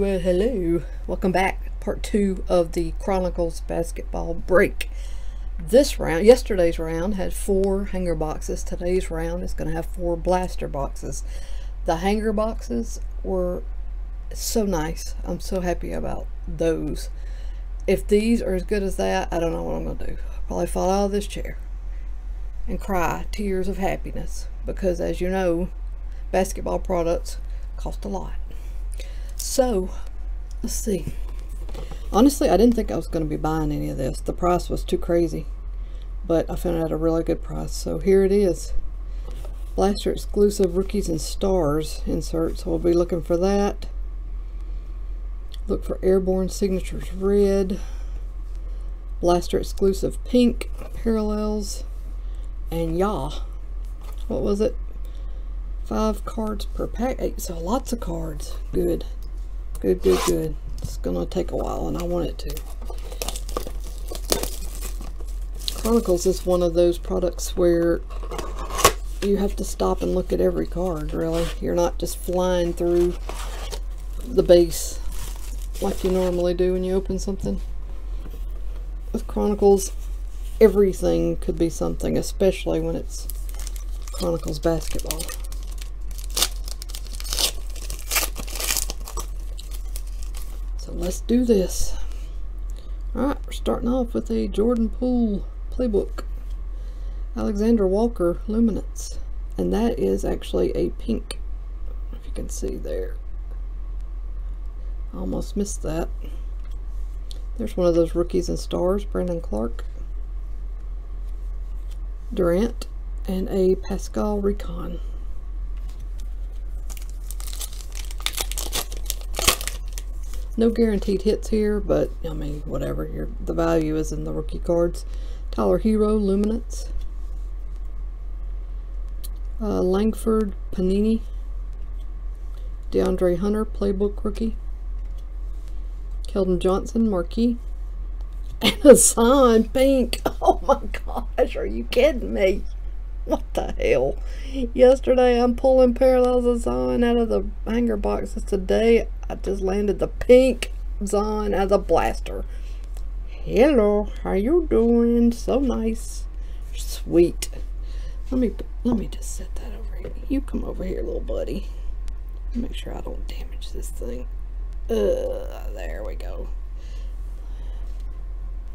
Well, hello. Welcome back. Part two of the Chronicles basketball break. This round, yesterday's round, had four hanger boxes. Today's round is going to have four blaster boxes. The hanger boxes were so nice. I'm so happy about those. If these are as good as that, I don't know what I'm going to do. I'll probably fall out of this chair and cry tears of happiness because, as you know, basketball products cost a lot. So, let's see. Honestly, I didn't think I was going to be buying any of this. The price was too crazy. But I found it at a really good price. So here it is. Blaster exclusive Rookies and Stars insert. So we'll be looking for that. Look for Airborne Signatures Red. Blaster exclusive Pink. Parallels. And Yah. What was it? Five cards per pack. So lots of cards. Good. Good, good, good. It's going to take a while, and I want it to. Chronicles is one of those products where you have to stop and look at every card, really. You're not just flying through the base like you normally do when you open something. With Chronicles, everything could be something, especially when it's Chronicles basketball. Let's do this. Alright, we're starting off with a Jordan Poole playbook. Alexander Walker Luminance. And that is actually a pink. If you can see there. I almost missed that. There's one of those rookies and stars, Brandon Clarke. Durant and a Pascal Recon. No guaranteed hits here, but I mean, whatever. Your the value is in the rookie cards. Tyler Herro, Luminance. Uh, Langford, Panini. DeAndre Hunter, Playbook Rookie. Keldon Johnson, Marquee. And Hassan, Pink. Oh my gosh, are you kidding me? What the hell? Yesterday I'm pulling Parallels Zion out of the hanger boxes. Today I just landed the pink Zion as a blaster. Hello, how you doing? So nice. Sweet. Let me let me just set that over here. You come over here, little buddy. Make sure I don't damage this thing. Uh, there we go.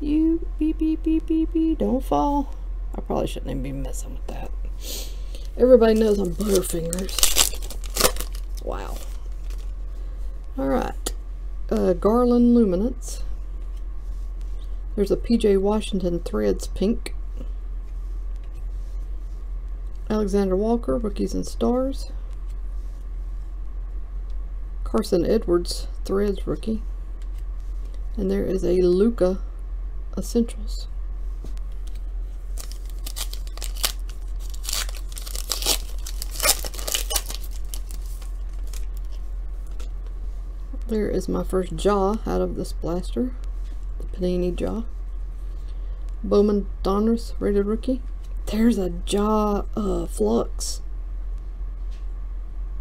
You beep beep beep beep beep. Don't fall. I probably shouldn't even be messing with that. Everybody knows I'm Butterfingers. Wow. Alright. Uh, Garland Luminance. There's a PJ Washington Threads Pink. Alexander Walker, Rookies and Stars. Carson Edwards, Threads Rookie. And there is a Luka Essentials. There is my first Ja out of this blaster. The Panini Ja. Bowman Donruss, rated rookie. There's a Ja flux.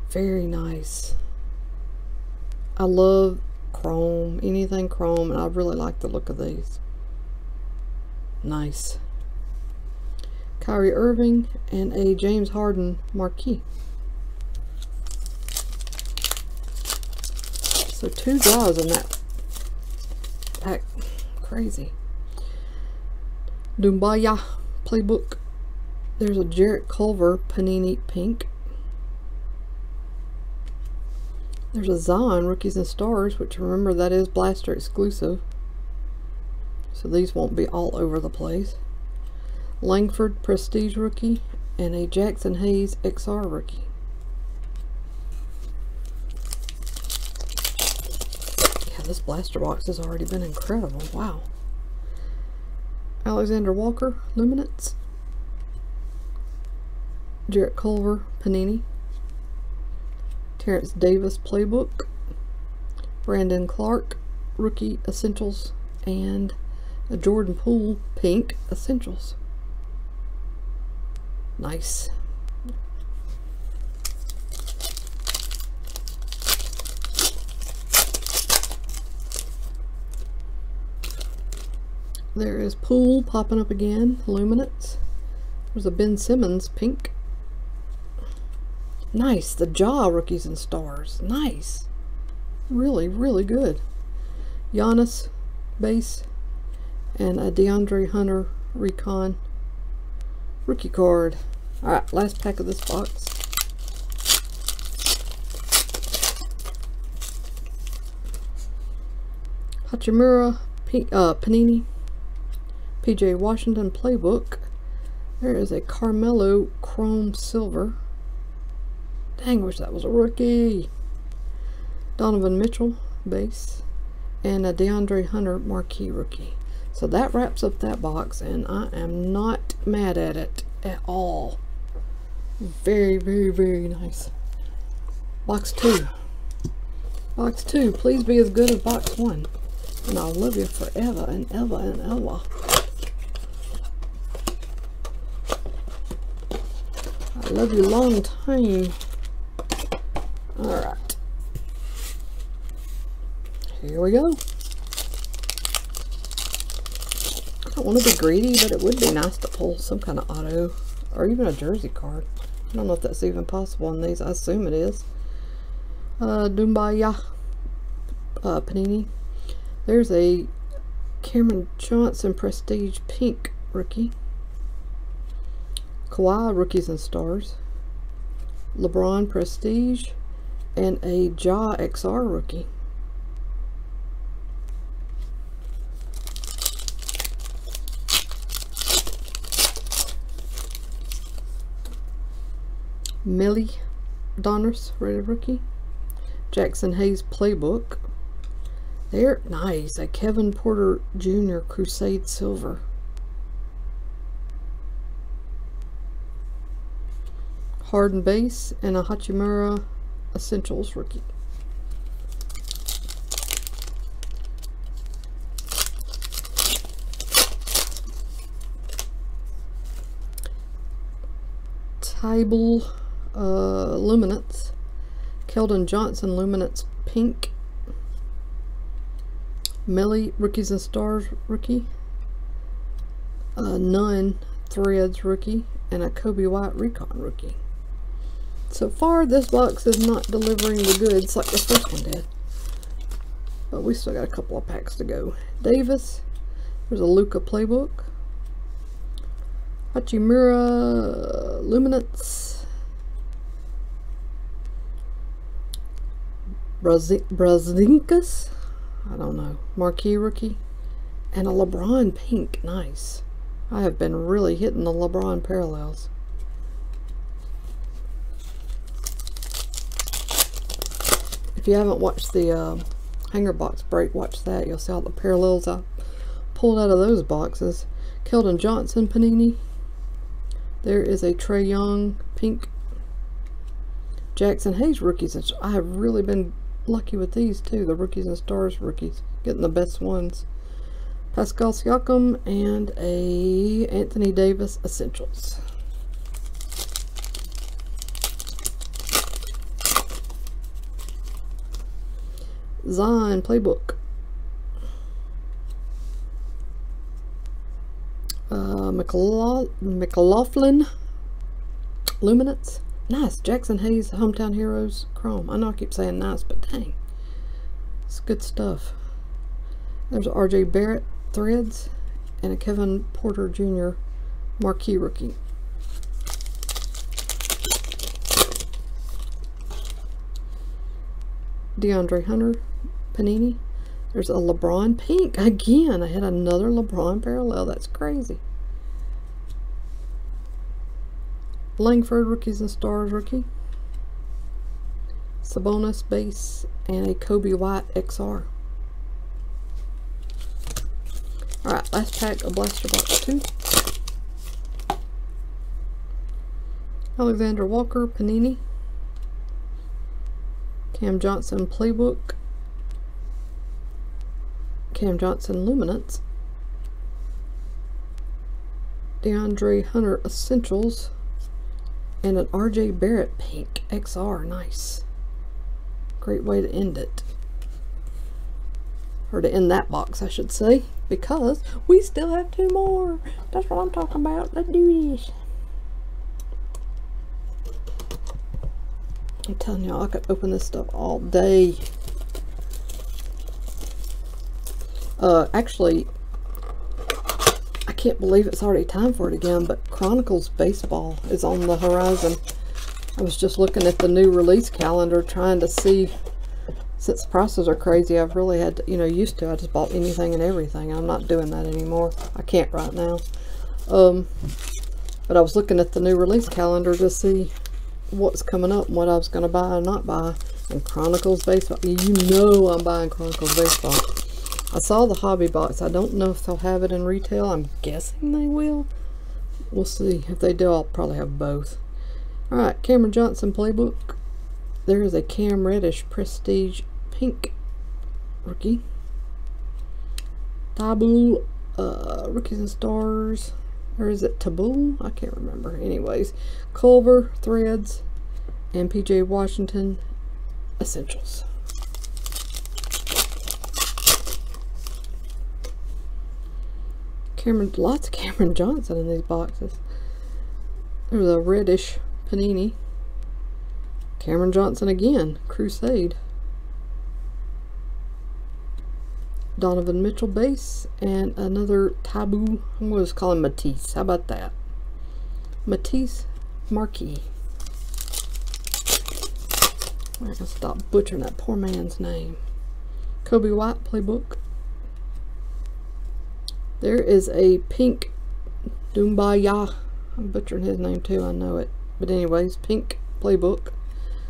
Very nice. I love chrome, anything chrome, and I really like the look of these. Nice. Kyrie Irving and a James Harden marquee. So two jaws in that pack. Crazy. Doumbouya playbook. There's a Jarrett Culver Panini Pink. There's a Zion Rookies and Stars, which remember that is Blaster exclusive. So these won't be all over the place. Langford Prestige Rookie and a Jaxson Hayes XR Rookie. This blaster box has already been incredible. Wow. Alexander Walker, Luminance. Jarrett Culver, Panini. Terence Davis, Playbook. Brandon Clarke, Rookie Essentials. And a Jordan Poole, Pink Essentials. Nice. There is Poole popping up again, Luminance. There's a Ben Simmons pink. Nice, the Ja rookies and stars. Nice. Really, really good. Giannis base and a DeAndre Hunter Recon rookie card. Alright, last pack of this box. Hachimura P uh, Panini PJ Washington Playbook. There is a Carmelo Chrome Silver. Dang, wish that was a rookie. Donovan Mitchell base and a DeAndre Hunter marquee rookie. So that wraps up that box and I am not mad at it at all. Very, very, very nice. Box two. Box two, please be as good as box one. And I'll love you forever and ever and ever. I love you long time. Alright. Here we go. I don't want to be greedy, but it would be nice to pull some kind of auto or even a jersey card. I don't know if that's even possible in these. I assume it is. Uh, Doumbouya uh, Panini. There's a Cameron Johnson Prestige Pink rookie. Kawhi Rookies and Stars. LeBron Prestige. And a Ja XR rookie. Millie Donruss, rated rookie. Jaxson Hayes playbook. There, nice. A Kevin Porter Jr. Crusade Silver. Harden base and a Hachimura Essentials rookie. Table uh, Luminance. Keldon Johnson Luminance Pink. Millie Rookies and Stars rookie. Uh, Nunn Threads rookie. And a Coby White Recon rookie. So far, this box is not delivering the goods like the first one did. But we still got a couple of packs to go. Davis. There's a Luka playbook. Hachimura Luminance. Brazinkas. I don't know. Marquee rookie. And a LeBron pink. Nice. I have been really hitting the LeBron parallels. You haven't watched the uh, hanger box break, watch that. You'll see all the parallels I pulled out of those boxes. Keldon Johnson Panini. There is a Trae Young pink. Jaxson Hayes rookies. I have really been lucky with these too. The rookies and stars rookies. Getting the best ones. Pascal Siakam and a Anthony Davis Essentials. Zion Playbook. Uh, McLaughlin Luminance. Nice. Jaxson Hayes Hometown Heroes Chrome. I know I keep saying nice, but dang. It's good stuff. There's RJ Barrett Threads and a Kevin Porter Jr. Marquee Rookie. DeAndre Hunter Panini. There's a LeBron pink. Again, I had another LeBron parallel. That's crazy. Langford Rookies and Stars rookie. Sabonis base and a Coby White XR. Alright, last pack of Blaster Box 2. Alexander Walker Panini. Cam Johnson Playbook. Cam Johnson Luminance. DeAndre Hunter Essentials. And an RJ Barrett Pink XR. Nice. Great way to end it. or to end that box, I should say, because we still have two more. That's what I'm talking about. Let's do this. I'm telling y'all, I could open this stuff all day. Uh, actually, I can't believe it's already time for it again, but Chronicles Baseball is on the horizon. I was just looking at the new release calendar trying to see since prices are crazy, I've really had to, you know, used to, I just bought anything and everything. I'm not doing that anymore. I can't right now. Um, but I was looking at the new release calendar to see what's coming up what I was going to buy or not buy. And Chronicles Baseball. You know I'm buying Chronicles Baseball. I saw the hobby box. I don't know if they'll have it in retail. I'm guessing they will. We'll see. If they do, I'll probably have both. Alright, Cameron Johnson Playbook. There is a Cam Reddish Prestige Pink rookie. Taboo uh, Rookies and Stars. Or is it Taboo? I can't remember. Anyways, Culver Threads and PJ Washington Essentials. Cameron, lots of Cameron Johnson in these boxes. There's a Reddish Panini. Cameron Johnson again, Crusade. Donovan Mitchell base and another taboo. I'm going to call him Matisse. How about that? Matisse Marquee. I'm going to stop butchering that poor man's name. Coby White playbook. There is a pink Doumbouya. I'm butchering his name too, I know it. But anyways, pink playbook.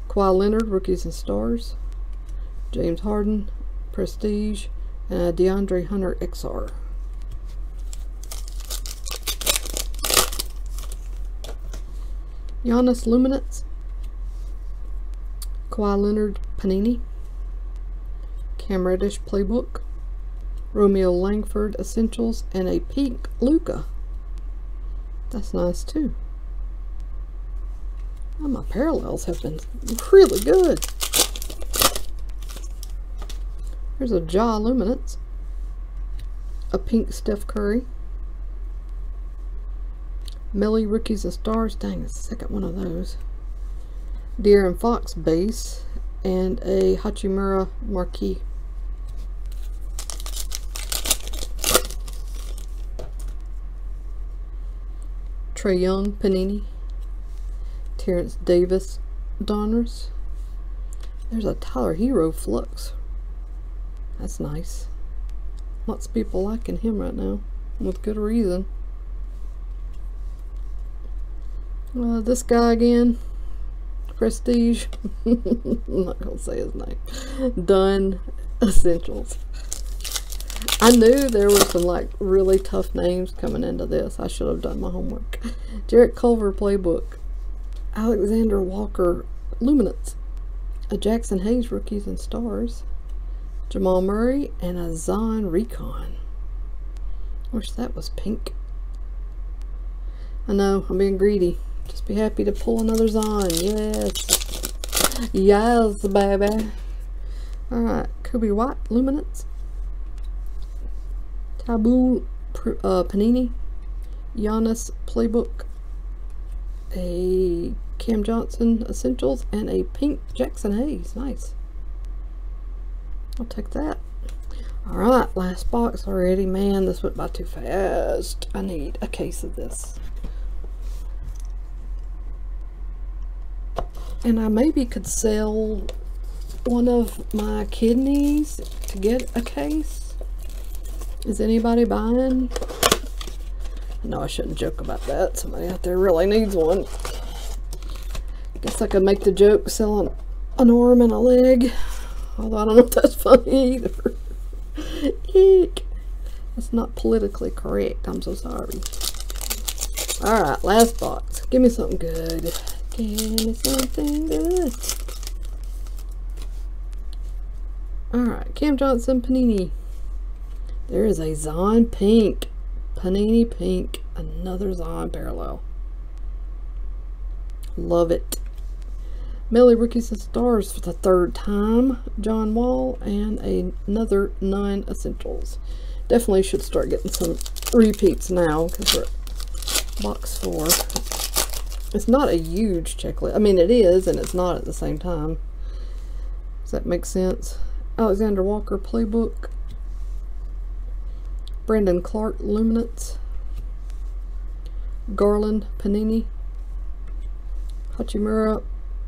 Kawhi Leonard, Rookies and Stars. James Harden, Prestige. And DeAndre Hunter XR. Giannis Luminance. Kawhi Leonard Panini. Cam Reddish Playbook. Romeo Langford Essentials. And a pink Luka. That's nice too. My parallels have been really good. There's a Ja Luminance. A pink Steph Curry. Millie Rookies and Stars. Dang, a second one of those. De'Aaron Fox base. And a Hachimura Marquee. Trae Young Panini. Terence Davis Donruss. There's a Tyler Herro Flux. That's nice. Lots of people liking him right now. With good reason. Uh, this guy again. Prestige. I'm not going to say his name. Done Essentials. I knew there were some like really tough names coming into this. I should have done my homework. Jarrett Culver Playbook. Alexander Walker Luminance, a Jaxson Hayes Rookies and Stars, Jamal Murray, and a Zion Recon. Wish that was pink. I know, I'm being greedy. Just be happy to pull another Zion. Yes. Yes, baby. Alright, Coby White, Luminance. Taboo uh, Panini. Giannis Playbook a Cam Johnson Essentials, and a pink Jaxson Hayes. Nice. I'll take that. Alright, last box already. Man, this went by too fast. I need a case of this. And I maybe could sell one of my kidneys to get a case. Is anybody buying? Know I shouldn't joke about that. Somebody out there really needs one. Guess I could make the joke selling an arm and a leg. Although I don't know if that's funny either. Eek. That's not politically correct. I'm so sorry. Alright, last box. Give me something good. Give me something good. Alright, Cam Johnson Panini. There is a Zion Pink. Panini Pink, another Zion parallel. Love it. Melly Rookies and Stars for the third time. John Wall and a, another nine essentials. Definitely should start getting some repeats now because we're box four. It's not a huge checklist. I mean, it is and it's not at the same time. Does that make sense? Alexander Walker Playbook. Brandon Clarke Luminance. Garland Panini. Hachimura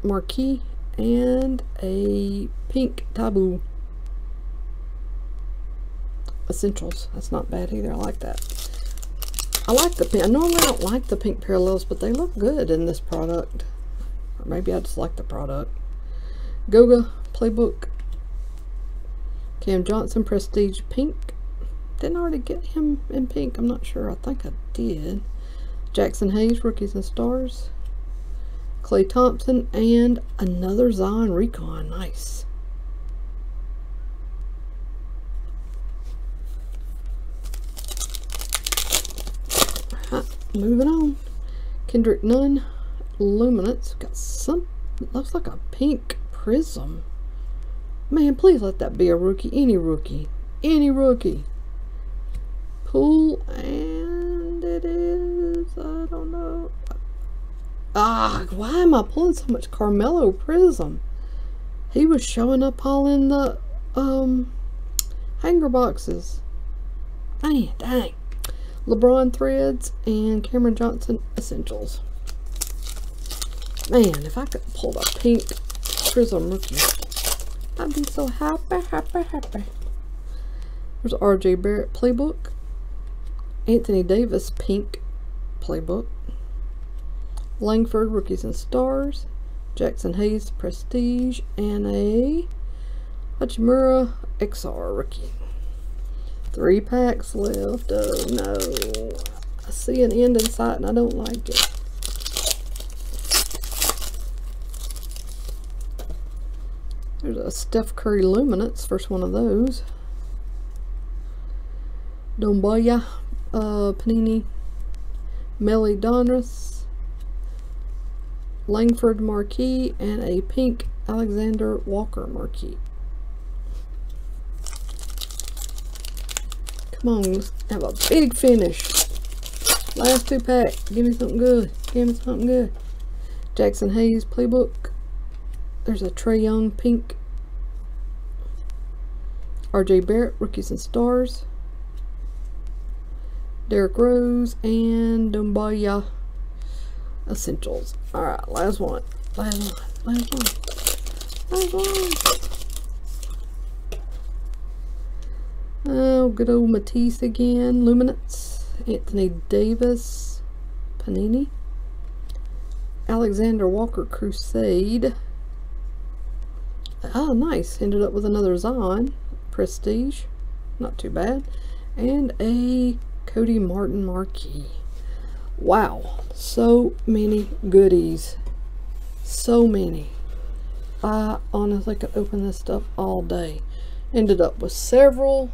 Marquee. And a pink Taboo. Essentials. That's not bad either. I like that. I like the pink. I Normally don't like the pink parallels, but they look good in this product. Or maybe I just like the product. Goga Playbook. Cam Johnson Prestige Pink. Didn't already get him in pink? I'm not sure. I think I did. Jaxson Hayes Rookies and Stars. Klay Thompson and another Zion Recon. Nice. moving on. Kendrick Nunn Luminance. Got some, looks like a pink prism. Man, please let that be a rookie. Any rookie. Any rookie. Poole, and it is, I don't know. Ah, why am I pulling so much Carmelo Prism? He was showing up all in the, um, hanger boxes. Man, dang. LeBron Threads and Cameron Johnson Essentials. Man, if I could pull the pink Prism Rookie, I'd be so happy, happy, happy. There's RJ Barrett Playbook. Anthony Davis Pink Playbook. Langford Rookies and Stars. Jaxson Hayes Prestige. And a Hachimura XR Rookie. Three packs left. Oh no. I see an end in sight and I don't like it. There's a Steph Curry Luminance, first one of those. Doumbouya, uh, Panini, Melly Donruss, Langford Marquee, and a pink Alexander Walker Marquee. Come on, let's have a big finish. Last two pack. Give me something good. Give me something good. Jaxson Hayes playbook. There's a Trae Young pink. RJ Barrett, Rookies and Stars. Derrick Rose and Doumbouya Essentials. Alright, last one. Last one. Last one. Last one. Oh, good old Matisse again. Luminance. Anthony Davis. Panini. Alexander Walker Crusade. Oh, nice. Ended up with another Zion. Prestige. Not too bad. And a Cody Martin Marquee. Wow. So many goodies. So many. I honestly could open this stuff all day. Ended up with several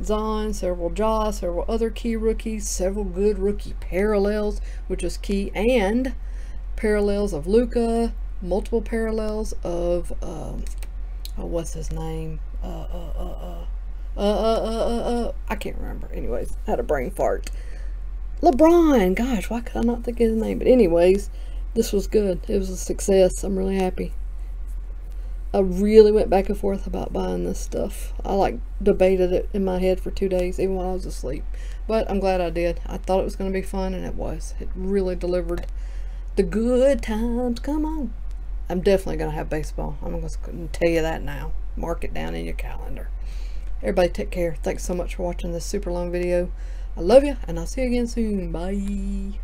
Zion, several Ja, several other key rookies, several good rookie parallels, which is key, and parallels of Luka, multiple parallels of, um, oh, what's his name? Uh, uh, uh, uh, uh, uh, uh, uh, I can't remember. Anyways, had a brain fart. LeBron, gosh, why could I not think of his name? But anyways, this was good. It was a success. I'm really happy. I really went back and forth about buying this stuff. I like debated it in my head for two days, even while I was asleep. But I'm glad I did. I thought it was going to be fun, and it was. It really delivered the good times. Come on. I'm definitely going to have baseball. I'm going to tell you that now. Mark it down in your calendar. Everybody take care. Thanks so much for watching this super long video. I love you, and I'll see you again soon. Bye.